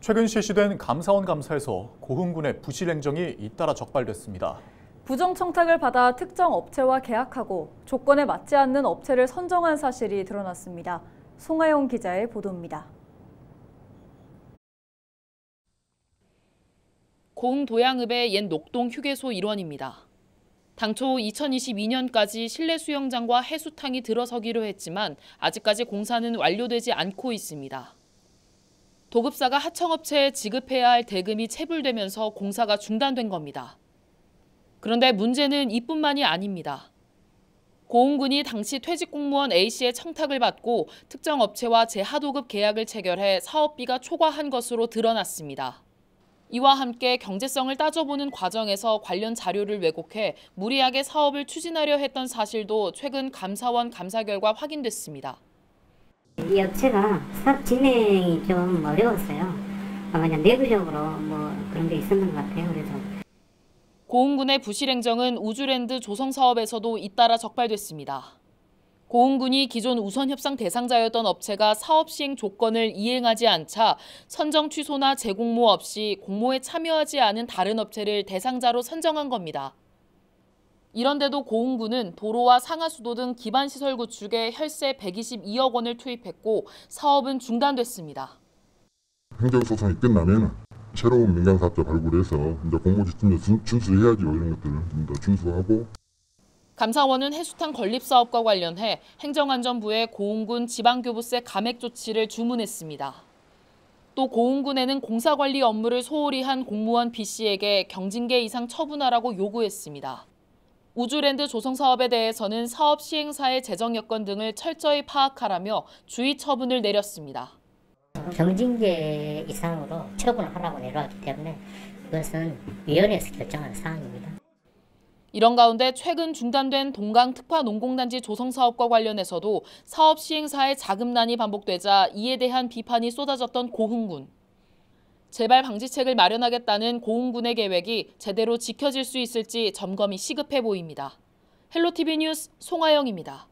최근 실시된 감사원 감사에서 고흥군의 부실 행정이 잇따라 적발됐습니다. 부정 청탁을 받아 특정 업체와 계약하고 조건에 맞지 않는 업체를 선정한 사실이 드러났습니다. 송하영 기자의 보도입니다. 고흥 도양읍의 옛 녹동 휴게소 일원입니다. 당초 2022년까지 실내 수영장과 해수탕이 들어서기로 했지만 아직까지 공사는 완료되지 않고 있습니다. 도급사가 하청업체에 지급해야 할 대금이 체불되면서 공사가 중단된 겁니다. 그런데 문제는 이뿐만이 아닙니다. 고흥군이 당시 퇴직 공무원 A씨의 청탁을 받고 특정 업체와 재하도급 계약을 체결해 사업비가 초과한 것으로 드러났습니다. 이와 함께 경제성을 따져보는 과정에서 관련 자료를 왜곡해 무리하게 사업을 추진하려 했던 사실도 최근 감사원 감사 결과 확인됐습니다. 이 업체가 사업 진행이 좀 어려웠어요. 아마 그냥 내부적으로 뭐 그런 게 있었는 것 같아요. 그래서 고흥군의 부실 행정은 우주랜드 조성 사업에서도 잇따라 적발됐습니다. 고흥군이 기존 우선 협상 대상자였던 업체가 사업 시행 조건을 이행하지 않자 선정 취소나 재공모 없이 공모에 참여하지 않은 다른 업체를 대상자로 선정한 겁니다. 이런데도 고흥군은 도로와 상하수도 등 기반시설 구축에 혈세 122억 원을 투입했고 사업은 중단됐습니다. 행정소송이 끝나면 새로운 민간사업자 발굴해서 이제 공모지침에 준수해야죠 이런 것들을 준수하고 감사원은 해수탕 건립 사업과 관련해 행정안전부에 고흥군 지방교부세 감액 조치를 주문했습니다. 또 고흥군에는 공사관리 업무를 소홀히 한 공무원 B씨에게 경징계 이상 처분하라고 요구했습니다. 우주랜드 조성 사업에 대해서는 사업 시행사의 재정 여건 등을 철저히 파악하라며 주의 처분을 내렸습니다. 경징계 이상으로 처분을 하라고 내려왔기 때문에 그것은 위원회에서 결정한 사항입니다. 이런 가운데 최근 중단된 동강 특화 농공단지 조성 사업과 관련해서도 사업 시행사의 자금난이 반복되자 이에 대한 비판이 쏟아졌던 고흥군. 재발 방지책을 마련하겠다는 고흥군의 계획이 제대로 지켜질 수 있을지 점검이 시급해 보입니다. 헬로티비 뉴스 송하영입니다.